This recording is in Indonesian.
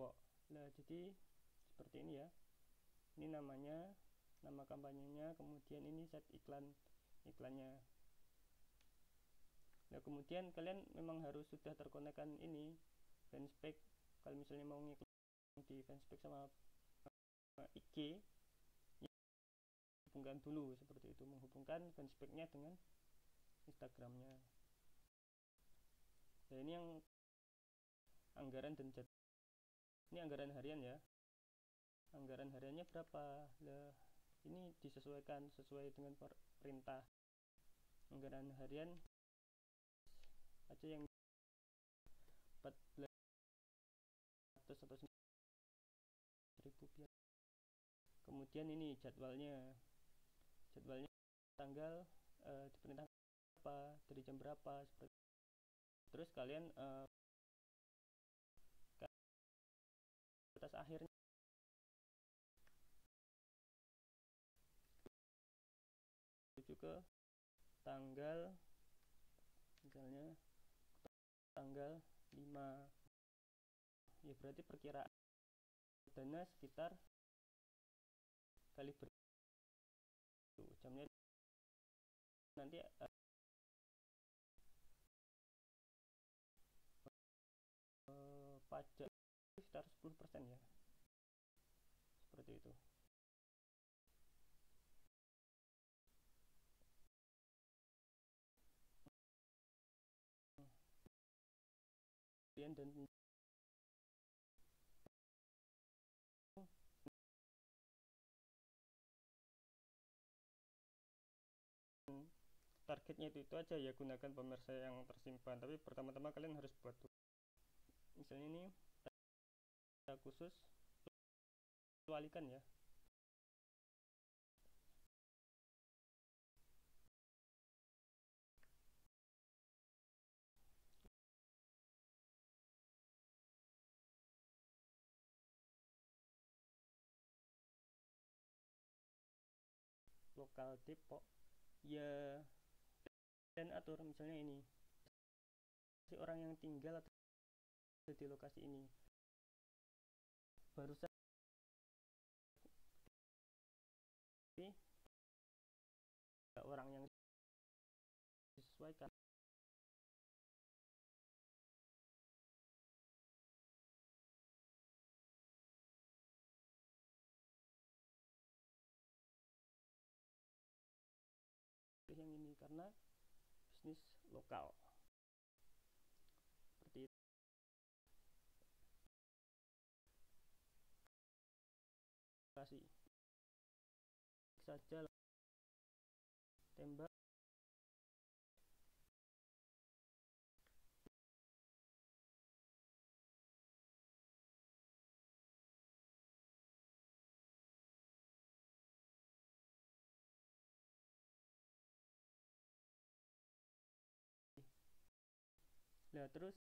po nah jadi seperti ini ya. Ini namanya nama kampanyenya kemudian ini set iklan iklannya. Nah kemudian kalian memang harus sudah terkonekkan ini fanspage. Kalau misalnya mau ngiklan di fanspage sama IG hubungkan dulu seperti itu. Menghubungkan fanspage-nya dengan Instagramnya. Nah ini yang anggaran dan jadwal ini anggaran harian ya. Anggaran hariannya berapa? Lah ini disesuaikan sesuai dengan perintah. Anggaran harian aja yang 14 atau ribu biar kemudian ini jadwalnya. Jadwalnya tanggal uh, diperintahkan apa dari jam berapa seperti terus kalian uh, batas akhirnya. Menuju ke tanggal misalnya tanggal 5 ya berarti perkiraan dana sekitar kali ber jamnya nanti uh, sekitar 10% ya. Seperti itu. Dan targetnya itu, itu aja ya gunakan pemirsa yang tersimpan. Tapi pertama-tama kalian harus buat misalnya ini khusus. Visualikan ya. Lokal Depok. Ya dan atur misalnya ini. Si orang yang tinggal atau di lokasi ini barusan. Orang yang disesuaikan. Yang ini karena bisnis lokal kasih saja tembak. Nah, terus